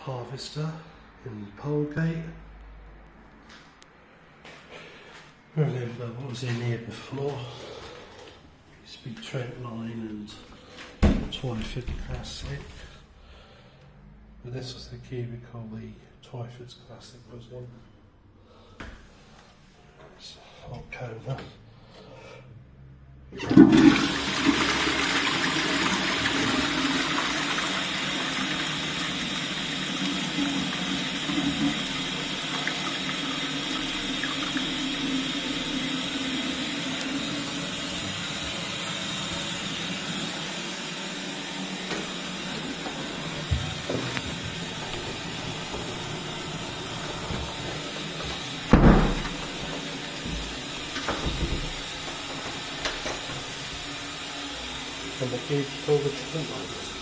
harvester in Polegate. Remember what was in here before? To be Trent Line and Twyford Classic. But this was the cubicle the Twyford's Classic was in. It's でも定期物本もあります。